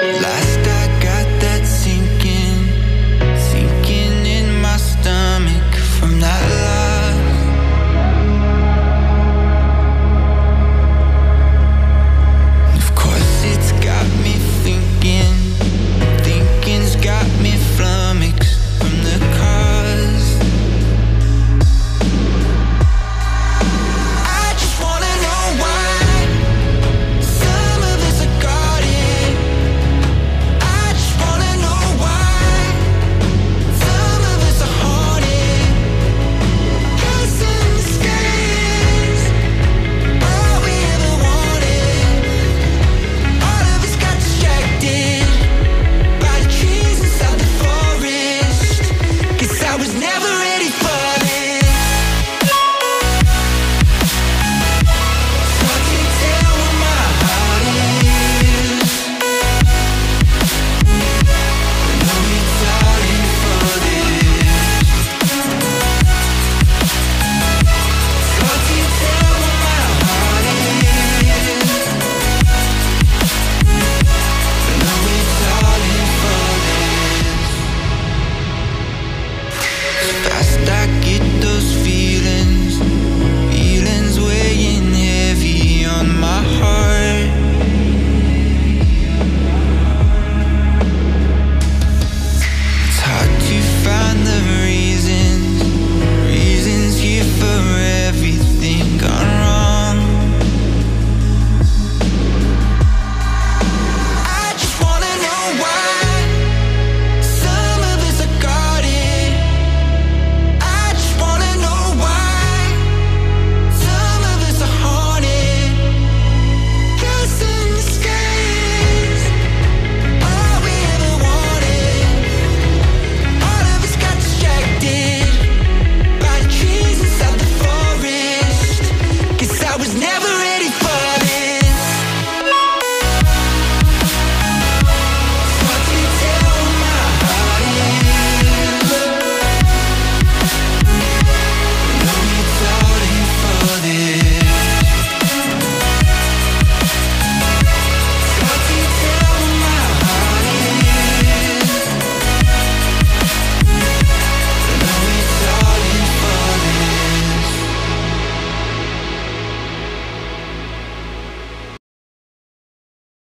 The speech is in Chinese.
来。